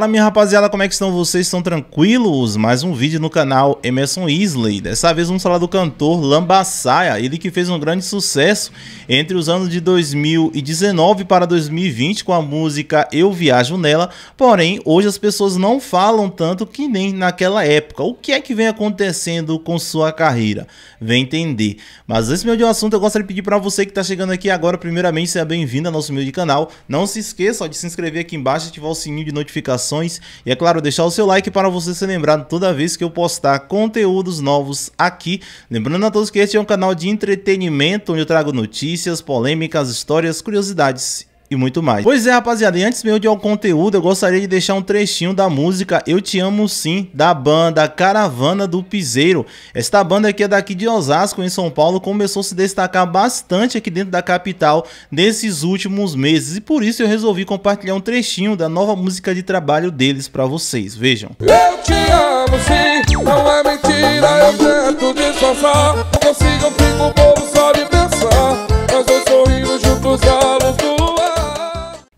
Fala minha rapaziada, como é que estão vocês? Estão tranquilos? Mais um vídeo no canal Emerson Isley. Dessa vez vamos falar do cantor Lambaçaia, ele que fez um grande sucesso entre os anos de 2019 para 2020 com a música Eu Viajo Nela. Porém, hoje as pessoas não falam tanto que nem naquela época. O que é que vem acontecendo com sua carreira? Vem entender. Mas esse meu assunto eu gostaria de pedir para você que está chegando aqui agora, primeiramente, seja bem-vindo ao nosso meio de canal. Não se esqueça de se inscrever aqui embaixo e ativar o sininho de notificações notificações e, é claro, deixar o seu like para você ser lembrado toda vez que eu postar conteúdos novos aqui. Lembrando a todos que este é um canal de entretenimento onde eu trago notícias, polêmicas, histórias, curiosidades e muito mais. Pois é, rapaziada, e antes mesmo de ao conteúdo, eu gostaria de deixar um trechinho da música Eu Te Amo Sim, da banda Caravana do Piseiro. Esta banda aqui é daqui de Osasco, em São Paulo, começou a se destacar bastante aqui dentro da capital nesses últimos meses, e por isso eu resolvi compartilhar um trechinho da nova música de trabalho deles para vocês, vejam. Eu te amo sim, não é mentira, eu tento disfarçar, não consigo, fico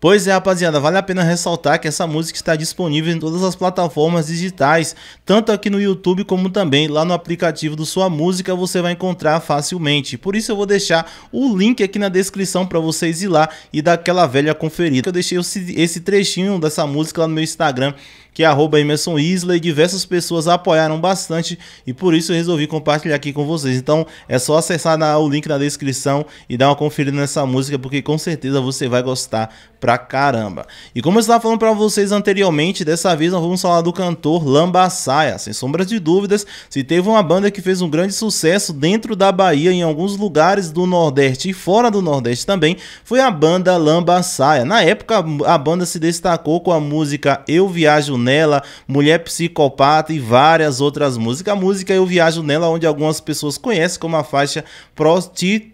Pois é, rapaziada, vale a pena ressaltar que essa música está disponível em todas as plataformas digitais, tanto aqui no YouTube como também lá no aplicativo do Sua Música você vai encontrar facilmente. Por isso eu vou deixar o link aqui na descrição para vocês ir lá e dar aquela velha conferida. Eu deixei esse trechinho dessa música lá no meu Instagram que é arroba Emerson Isla, e diversas pessoas apoiaram bastante e por isso eu resolvi compartilhar aqui com vocês. Então é só acessar o link na descrição e dar uma conferida nessa música, porque com certeza você vai gostar pra caramba. E como eu estava falando para vocês anteriormente, dessa vez nós vamos falar do cantor Lambaçaia. Sem sombras de dúvidas, se teve uma banda que fez um grande sucesso dentro da Bahia, em alguns lugares do Nordeste e fora do Nordeste também, foi a banda Lambaçaia. Na época, a banda se destacou com a música Eu Viajo Nela, Mulher Psicopata e várias outras músicas. A música Eu Viajo Nela, onde algumas pessoas conhecem como a faixa Prostituta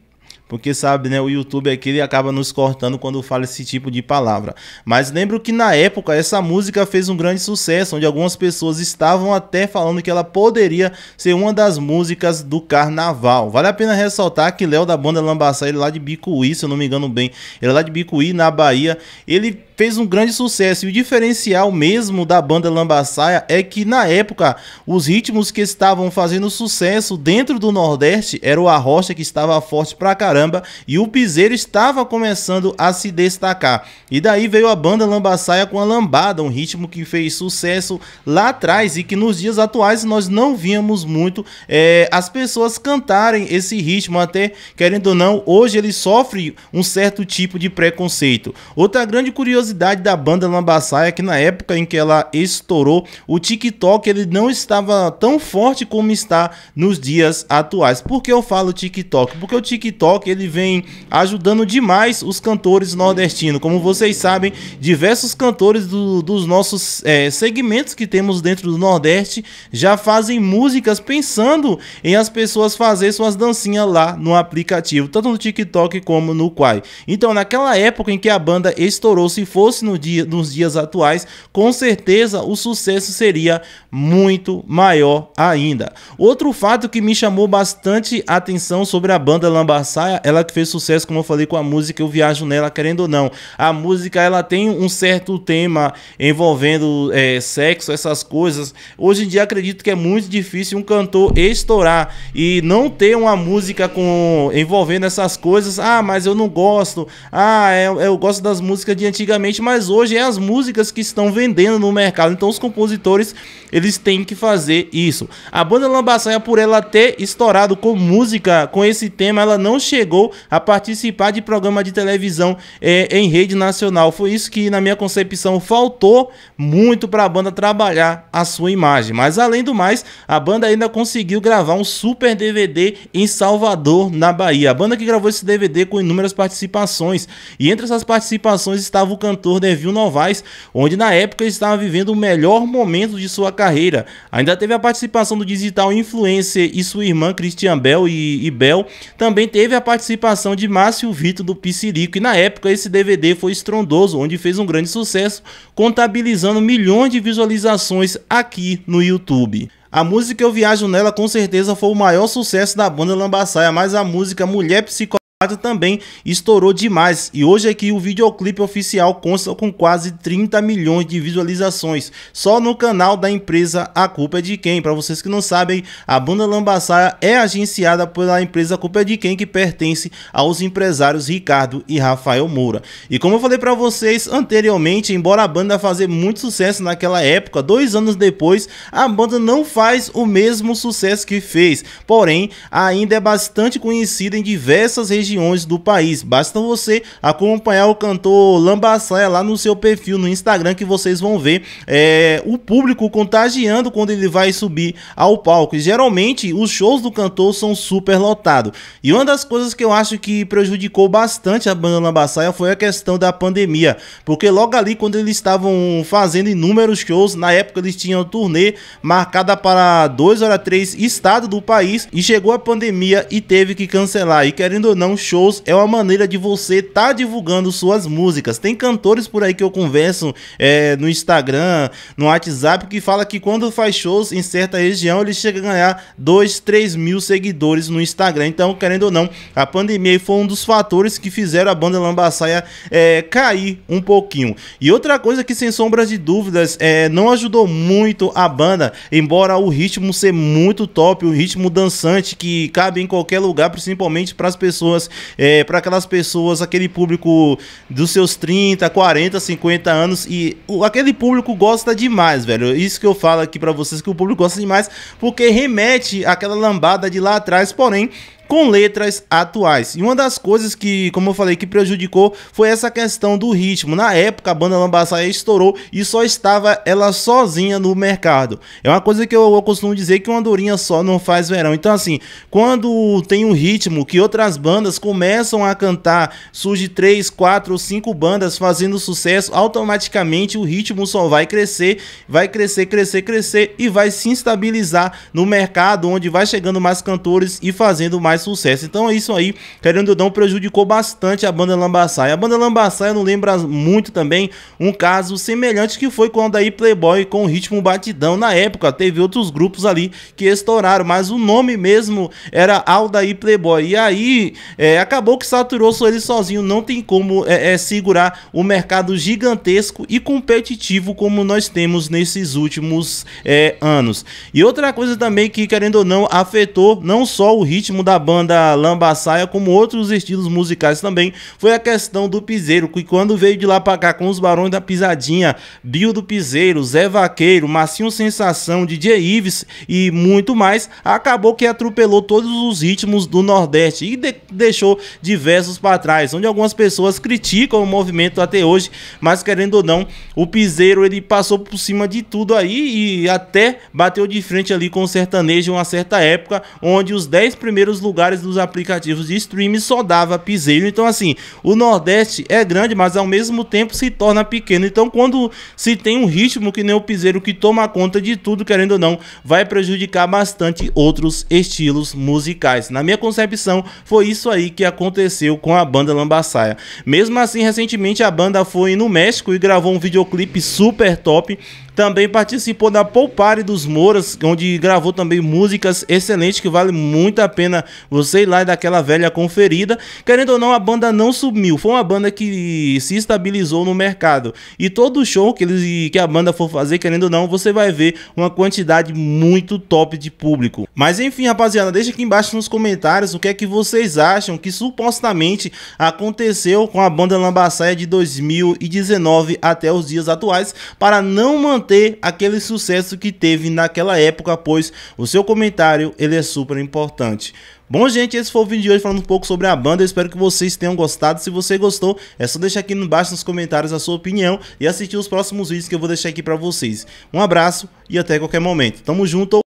porque sabe, né, o YouTube aqui ele acaba nos cortando quando fala esse tipo de palavra. Mas lembro que na época essa música fez um grande sucesso, onde algumas pessoas estavam até falando que ela poderia ser uma das músicas do carnaval. Vale a pena ressaltar que Léo da banda Lambaçá, ele é lá de Bicuí, se eu não me engano bem, ele é lá de Bicuí, na Bahia, ele fez um grande sucesso. E o diferencial mesmo da banda Lambaçaia é que na época os ritmos que estavam fazendo sucesso dentro do Nordeste era o arrocha que estava forte pra caramba e o piseiro estava começando a se destacar. E daí veio a banda Lambaçaia com a lambada, um ritmo que fez sucesso lá atrás e que nos dias atuais nós não víamos muito é, as pessoas cantarem esse ritmo, até querendo ou não, hoje ele sofre um certo tipo de preconceito. Outra grande curiosidade curiosidade da banda Lambaçaia é que na época em que ela estourou, o TikTok ele não estava tão forte como está nos dias atuais. Por que eu falo TikTok? Porque o TikTok ele vem ajudando demais os cantores nordestinos. Como vocês sabem, diversos cantores do, dos nossos é, segmentos que temos dentro do Nordeste já fazem músicas pensando em as pessoas fazer suas dancinhas lá no aplicativo, tanto no TikTok como no Quai. Então, naquela época em que a banda estourou, se for fosse no dia, nos dias atuais, com certeza o sucesso seria muito maior ainda. Outro fato que me chamou bastante atenção sobre a banda Lambaçaia, ela que fez sucesso, como eu falei com a música Eu Viajo Nela, querendo ou não. A música ela tem um certo tema envolvendo é, sexo, essas coisas. Hoje em dia acredito que é muito difícil um cantor estourar e não ter uma música com envolvendo essas coisas. Ah, mas eu não gosto. Ah, eu, eu gosto das músicas de antigamente antigamente, mas hoje é as músicas que estão vendendo no mercado. Então os compositores, eles têm que fazer isso. A banda Lambaçaia, por ela ter estourado com música, com esse tema, ela não chegou a participar de programa de televisão é, em rede nacional. Foi isso que, na minha concepção, faltou muito para a banda trabalhar a sua imagem. Mas além do mais, a banda ainda conseguiu gravar um super DVD em Salvador, na Bahia. A banda que gravou esse DVD com inúmeras participações. E entre essas participações estava o cantor cantor Neville Novaes, onde na época estava vivendo o melhor momento de sua carreira. Ainda teve a participação do digital influencer e sua irmã Christian Bell e, e Bell. Também teve a participação de Márcio Vitor do Piscirico e na época esse DVD foi estrondoso, onde fez um grande sucesso, contabilizando milhões de visualizações aqui no YouTube. A música Eu Viajo Nela com certeza foi o maior sucesso da banda Lambaçaia, mas a música Mulher Psicó também estourou demais e hoje aqui o videoclipe oficial consta com quase 30 milhões de visualizações só no canal da empresa A Culpa é de Quem. Para vocês que não sabem, a banda Lambaçaia é agenciada pela empresa A Culpa é de Quem que pertence aos empresários Ricardo e Rafael Moura. E como eu falei para vocês anteriormente, embora a banda fazer muito sucesso naquela época, dois anos depois a banda não faz o mesmo sucesso que fez, porém ainda é bastante conhecida em diversas regiões regiões do país. Basta você acompanhar o cantor Lambaçaia lá no seu perfil no Instagram que vocês vão ver é, o público contagiando quando ele vai subir ao palco. E geralmente os shows do cantor são super lotados. E uma das coisas que eu acho que prejudicou bastante a banda Lambaçaia foi a questão da pandemia, porque logo ali quando eles estavam fazendo inúmeros shows, na época eles tinham turnê marcada para dois ou três estados do país e chegou a pandemia e teve que cancelar. E querendo ou não, shows é uma maneira de você estar tá divulgando suas músicas. Tem cantores por aí que eu converso é, no Instagram, no WhatsApp, que fala que quando faz shows em certa região, ele chega a ganhar 2, 3 mil seguidores no Instagram. Então, querendo ou não, a pandemia foi um dos fatores que fizeram a banda Lambaçaia é, cair um pouquinho. E outra coisa que, sem sombras de dúvidas, é, não ajudou muito a banda, embora o ritmo ser muito top, o ritmo dançante que cabe em qualquer lugar, principalmente para as pessoas é, para aquelas pessoas, aquele público dos seus 30, 40, 50 anos e o, aquele público gosta demais, velho. Isso que eu falo aqui para vocês que o público gosta demais porque remete àquela lambada de lá atrás, porém com letras atuais. E uma das coisas que, como eu falei, que prejudicou foi essa questão do ritmo. Na época, a banda Lambaçaia estourou e só estava ela sozinha no mercado. É uma coisa que eu, eu costumo dizer que uma dorinha só não faz verão. Então, assim, quando tem um ritmo que outras bandas começam a cantar, surge três, quatro ou cinco bandas fazendo sucesso, automaticamente o ritmo só vai crescer, vai crescer, crescer, crescer e vai se estabilizar no mercado, onde vai chegando mais cantores e fazendo mais sucesso. Então é isso aí, querendo ou não, prejudicou bastante a banda Lambaçaia. A banda Lambaçaia não lembra muito também um caso semelhante que foi quando aí Playboy com o ritmo batidão. Na época teve outros grupos ali que estouraram, mas o nome mesmo era Aldaí Playboy. E aí é, acabou que saturou só ele sozinho, não tem como é, é, segurar o mercado gigantesco e competitivo como nós temos nesses últimos é, anos. E outra coisa também que, querendo ou não, afetou não só o ritmo da banda, banda Lambaçaia, como outros estilos musicais também, foi a questão do piseiro, que quando veio de lá pra cá com os Barões da Pisadinha, Bill do Piseiro, Zé Vaqueiro, Massinho Sensação, DJ Ives e muito mais, acabou que atropelou todos os ritmos do Nordeste e de deixou diversos para trás, onde algumas pessoas criticam o movimento até hoje, mas querendo ou não, o piseiro ele passou por cima de tudo aí e até bateu de frente ali com o sertanejo em uma certa época, onde os 10 primeiros lugares lugares dos aplicativos de streaming só dava piseiro. Então, assim, o Nordeste é grande, mas ao mesmo tempo se torna pequeno. Então, quando se tem um ritmo que nem o piseiro que toma conta de tudo, querendo ou não, vai prejudicar bastante outros estilos musicais. Na minha concepção, foi isso aí que aconteceu com a banda Lambaçaia. Mesmo assim, recentemente a banda foi no México e gravou um videoclipe super top também participou da Poupare dos Mouras, onde gravou também músicas excelentes que vale muito a pena você ir lá e dar aquela velha conferida. Querendo ou não, a banda não sumiu. Foi uma banda que se estabilizou no mercado. E todo show que, eles, que a banda for fazer, querendo ou não, você vai ver uma quantidade muito top de público. Mas enfim, rapaziada, deixa aqui embaixo nos comentários o que é que vocês acham que supostamente aconteceu com a banda Lambaçaia de 2019 até os dias atuais para não manter ter aquele sucesso que teve naquela época, pois o seu comentário ele é super importante. Bom, gente, esse foi o vídeo de hoje falando um pouco sobre a banda. Eu espero que vocês tenham gostado. Se você gostou, é só deixar aqui embaixo nos comentários a sua opinião e assistir os próximos vídeos que eu vou deixar aqui para vocês. Um abraço e até qualquer momento. Tamo junto.